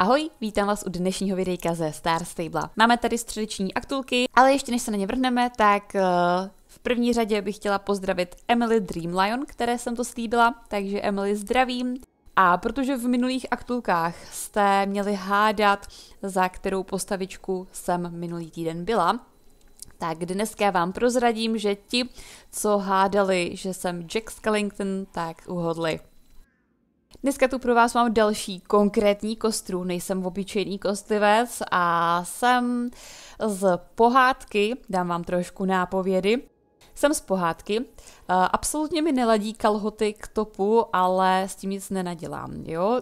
Ahoj, vítám vás u dnešního videjka ze Star Stable. Máme tady středeční aktulky, ale ještě než se na ně vrhneme, tak uh, v první řadě bych chtěla pozdravit Emily Dreamlion, které jsem to slíbila, takže Emily zdravím. A protože v minulých aktulkách jste měli hádat, za kterou postavičku jsem minulý týden byla, tak dneska vám prozradím, že ti, co hádali, že jsem Jack Skellington, tak uhodli. Dneska tu pro vás mám další konkrétní kostru, nejsem obyčejný kostlivec a jsem z pohádky, dám vám trošku nápovědy, jsem z pohádky. Absolutně mi neladí kalhoty k topu, ale s tím nic nenadělám, jo.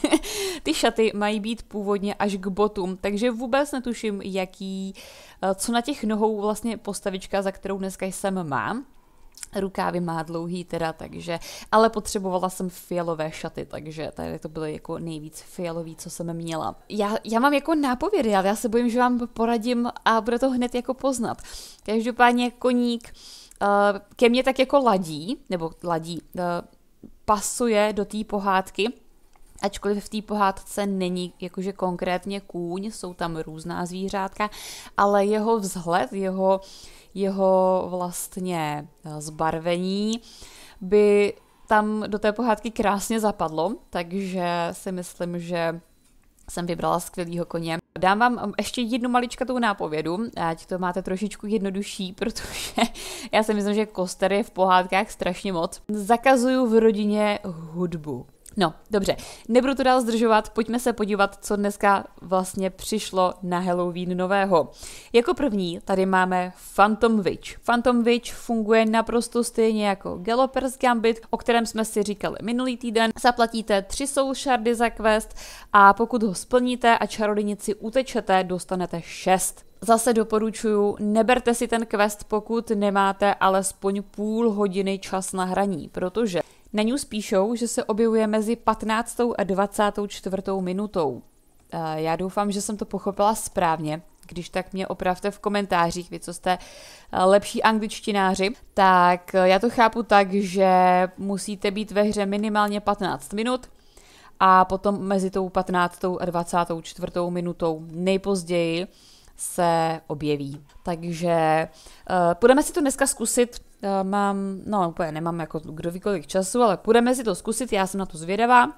Ty šaty mají být původně až k botům, takže vůbec netuším, jaký, co na těch nohou vlastně postavička, za kterou dneska jsem mám. Rukávy má dlouhý teda, takže, ale potřebovala jsem fialové šaty, takže tady to byly jako nejvíc fialový, co jsem měla. Já, já mám jako nápovědy, ale já se bojím, že vám poradím a bude to hned jako poznat. Každopádně koník uh, ke mně tak jako ladí, nebo ladí, uh, pasuje do té pohádky, ačkoliv v té pohádce není jakože konkrétně kůň, jsou tam různá zvířátka, ale jeho vzhled, jeho, jeho vlastně eh, zbarvení by tam do té pohádky krásně zapadlo, takže si myslím, že jsem vybrala skvělýho koně. Dám vám ještě jednu maličkatou nápovědu, ať to máte trošičku jednodušší, protože já si myslím, že koster je v pohádkách strašně moc. Zakazuju v rodině hudbu. No, dobře, nebudu to dál zdržovat, pojďme se podívat, co dneska vlastně přišlo na Halloween nového. Jako první tady máme Phantom Witch. Phantom Witch funguje naprosto stejně jako Galloper's Gambit, o kterém jsme si říkali minulý týden. Zaplatíte 3 soul shardy za quest a pokud ho splníte a čarodějnici utečete, dostanete 6. Zase doporučuju, neberte si ten quest, pokud nemáte alespoň půl hodiny čas na hraní, protože na news píšou, že se objevuje mezi 15. a 24. minutou. Eh, já doufám, že jsem to pochopila správně. Když tak mě opravte v komentářích, vy co jste eh, lepší angličtináři, tak eh, já to chápu tak, že musíte být ve hře minimálně 15 minut a potom mezi tou 15. a 24. minutou nejpozději se objeví. Takže uh, půjdeme si to dneska zkusit. Uh, mám, no úplně nemám jako kdo ví kolik času, ale půjdeme si to zkusit, já jsem na to zvědavá.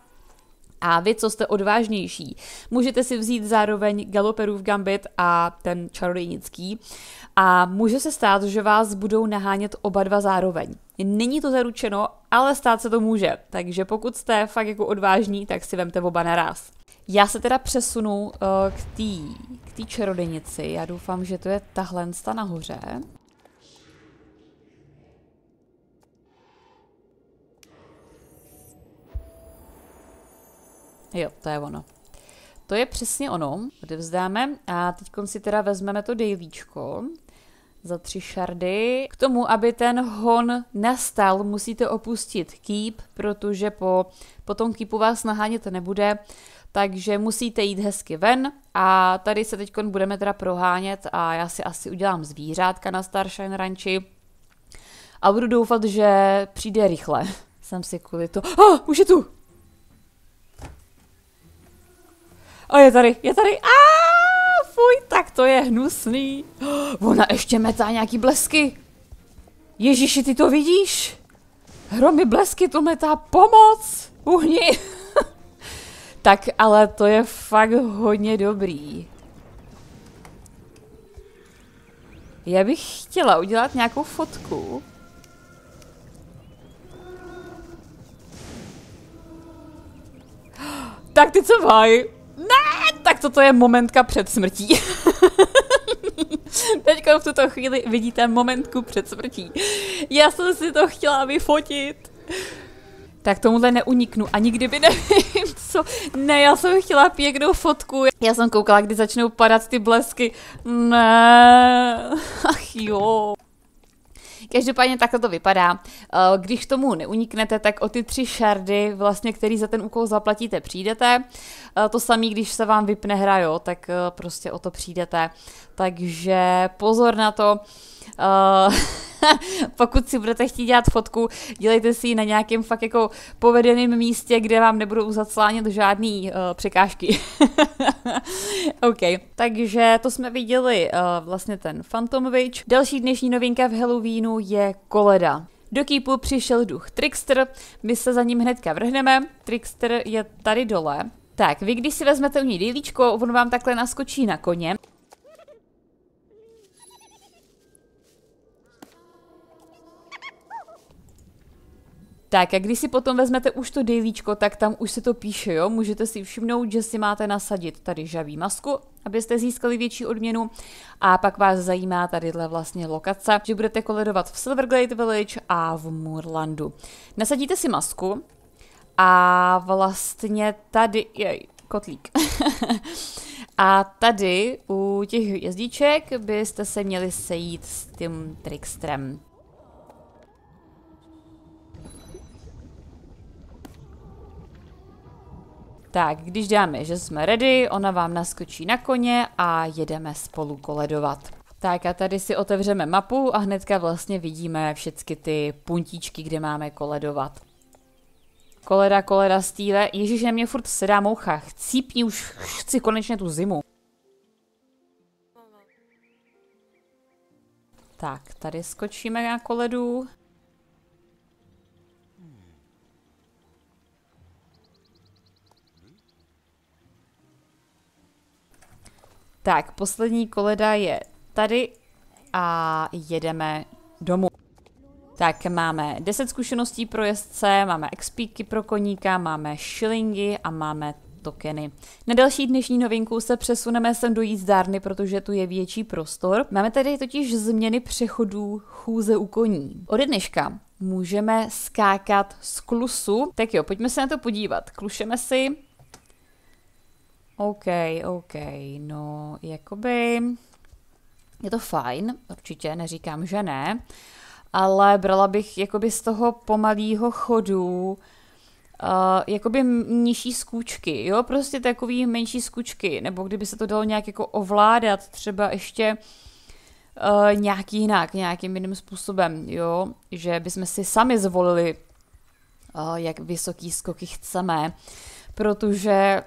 A vy, co jste odvážnější, můžete si vzít zároveň Galoperův Gambit a ten čarodějnický. A může se stát, že vás budou nahánět oba dva zároveň. Není to zaručeno, ale stát se to může. Takže pokud jste fakt jako odvážní, tak si vemte oba naraz. Já se teda přesunu uh, k té k tý. Já doufám, že to je tahle nahoře. Jo, to je ono. To je přesně ono. Odevzdáme a teď si teda vezmeme to dejlíčko za tři šardy. K tomu, aby ten hon nastal, musíte opustit keep, protože po, po tom keepu vás nahánět nebude takže musíte jít hezky ven a tady se teď budeme teda prohánět a já si asi udělám zvířátka na Starshine Ranchi a budu doufat, že přijde rychle. Jsem si kvůli to... Oh, už je tu! A je tady, je tady. A fuj, tak to je hnusný. Ona ještě metá nějaký blesky. Ježíši, ty to vidíš? Hromy blesky to metá pomoc. Uhni. Tak ale to je fakt hodně dobrý. Já bych chtěla udělat nějakou fotku. Tak ty co vaj? Toto je momentka před smrtí. Teď v tuto chvíli vidíte momentku před smrtí. Já jsem si to chtěla vyfotit tak tomuhle neuniknu a nikdy by nevím co. Ne, já jsem chtěla pěknou fotku. Já jsem koukala, kdy začnou padat ty blesky. Ne, ach jo. Každopádně takhle to vypadá. Eh, když tomu neuniknete, tak o ty tři šardy, vlastně, který za ten úkol zaplatíte, přijdete. Eh, to samé, když se vám vypne hra, jo, tak eh, prostě o to přijdete. Takže pozor na to. Pokud si budete chtít dělat fotku, dělejte si ji na nějakém fakt jako povedeném místě, kde vám nebudou zaclánět žádný uh, překážky. OK, takže to jsme viděli uh, vlastně ten Phantom Witch. Další dnešní novinka v Halloweenu je Koleda. Do kýpu přišel duch Trickster, my se za ním hnedka vrhneme. Trickster je tady dole. Tak, vy když si vezmete u ní dýlíčko, on vám takhle naskočí na koně. Tak a když si potom vezmete už to dejlíčko, tak tam už se to píše, jo. Můžete si všimnout, že si máte nasadit tady žavý masku, abyste získali větší odměnu. A pak vás zajímá tadyhle vlastně lokace, že budete koledovat v Silverglade Village a v Moorlandu. Nasadíte si masku a vlastně tady, jej, kotlík. a tady u těch hvězdiček byste se měli sejít s tím trickstrem. Tak, když dáme, že jsme ready, ona vám naskočí na koně a jedeme spolu koledovat. Tak a tady si otevřeme mapu a hnedka vlastně vidíme všechny ty puntíčky, kde máme koledovat. Koleda, koleda, stýle. Ježíš, na mě furt sedá moucha. Chcípni, už chci konečně tu zimu. Tak, tady skočíme na koledu. Tak, poslední koleda je tady a jedeme domů. Tak máme 10 zkušeností pro jezdce, máme expíky pro koníka, máme šilingy a máme tokeny. Na další dnešní novinku se přesuneme sem do jízdárny, protože tu je větší prostor. Máme tady totiž změny přechodů chůze u koní. Ode dneška můžeme skákat z klusu. Tak jo, pojďme se na to podívat. Klušeme si OK, OK, no, jakoby je to fajn, určitě, neříkám, že ne, ale brala bych jakoby z toho pomalého chodu uh, jakoby nižší skůčky, jo, prostě takový menší skůčky, nebo kdyby se to dalo nějak jako ovládat, třeba ještě uh, nějak jinak, nějakým jiným způsobem, jo, že bychom si sami zvolili, uh, jak vysoký skoky chceme, protože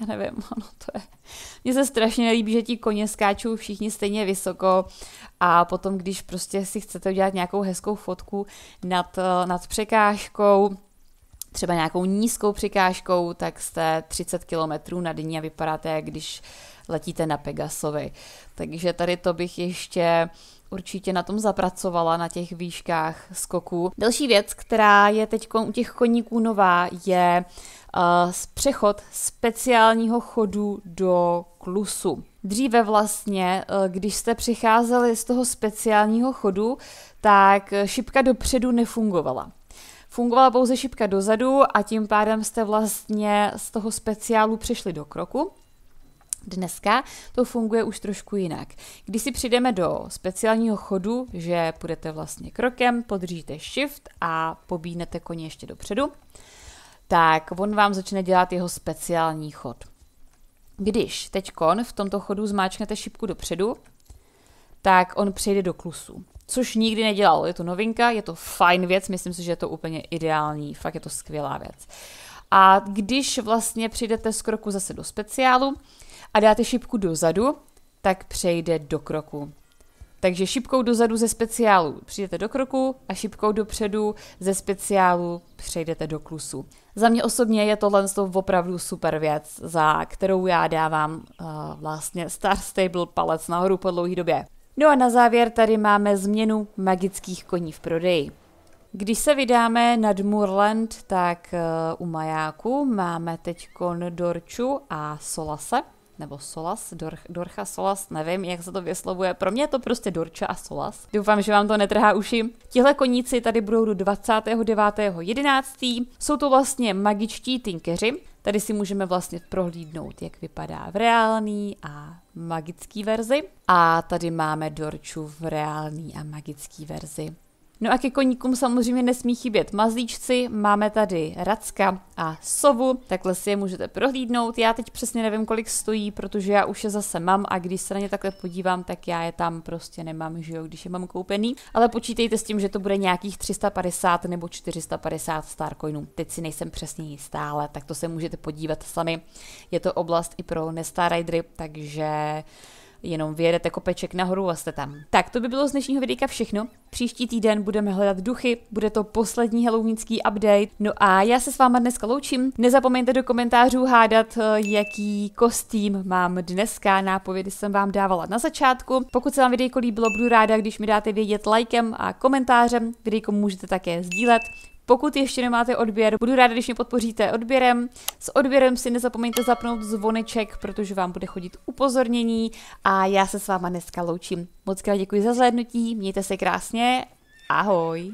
já nevím, ono to je. Mně se strašně nelíbí, že ti koně skáčou všichni stejně vysoko a potom, když prostě si chcete udělat nějakou hezkou fotku nad, eh, nad překážkou, třeba nějakou nízkou překážkou, tak jste 30 km nad ní a vypadáte, jak když letíte na Pegasovi. Takže tady to bych ještě určitě na tom zapracovala, na těch výškách skoků. Další věc, která je teď u těch koníků nová, je uh, přechod speciálního chodu do klusu. Dříve vlastně, uh, když jste přicházeli z toho speciálního chodu, tak šipka dopředu nefungovala. Fungovala pouze šipka dozadu a tím pádem jste vlastně z toho speciálu přešli do kroku. Dneska to funguje už trošku jinak. Když si přijdeme do speciálního chodu, že půjdete vlastně krokem, podříte shift a pobínete koně ještě dopředu, tak on vám začne dělat jeho speciální chod. Když teď kon v tomto chodu zmáčknete šipku dopředu, tak on přejde do klusu. Což nikdy nedělal. Je to novinka, je to fajn věc, myslím si, že je to úplně ideální, fakt je to skvělá věc. A když vlastně přijdete z kroku zase do speciálu a dáte šipku dozadu, tak přejde do kroku. Takže šipkou dozadu ze speciálu přijdete do kroku a šipkou dopředu ze speciálu přejdete do klusu. Za mě osobně je tohle opravdu super věc, za kterou já dávám uh, vlastně Star Stable palec nahoru po dlouhé době. No a na závěr tady máme změnu magických koní v prodeji. Když se vydáme nad Moorland, tak uh, u majáku máme teď Dorču a Solase nebo Solas, Dor, Dorcha Solas, nevím, jak se to vyslovuje. Pro mě je to prostě Dorča a Solas. Doufám, že vám to netrhá uši. Tihle koníci tady budou do 29.11. Jsou to vlastně magičtí tinkeři. Tady si můžeme vlastně prohlídnout, jak vypadá v reálný a magický verzi. A tady máme Dorču v reálný a magický verzi. No a ke koníkům samozřejmě nesmí chybět mazlíčci, máme tady Racka a Sovu, takhle si je můžete prohlídnout. Já teď přesně nevím, kolik stojí, protože já už je zase mám a když se na ně takhle podívám, tak já je tam prostě nemám, že jo, když je mám koupený. Ale počítejte s tím, že to bude nějakých 350 nebo 450 Starcoinů. Teď si nejsem přesně jistá, ale tak to se můžete podívat sami. Je to oblast i pro Nestar Ridery, takže jenom vyjedete kopeček nahoru a jste tam. Tak, to by bylo z dnešního videa všechno. Příští týden budeme hledat duchy, bude to poslední halloweenský update. No a já se s váma dneska loučím. Nezapomeňte do komentářů hádat, eh, jaký kostým mám dneska. Nápovědy jsem vám dávala na začátku. Pokud se vám videjko líbilo, budu ráda, když mi dáte vědět lajkem a komentářem. Videjko můžete také sdílet. Pokud ještě nemáte odběr, budu ráda, když mě podpoříte odběrem. S odběrem si nezapomeňte zapnout zvoneček, protože vám bude chodit upozornění a já se s váma dneska loučím. Moc krát děkuji za zhlédnutí, mějte se krásně, ahoj!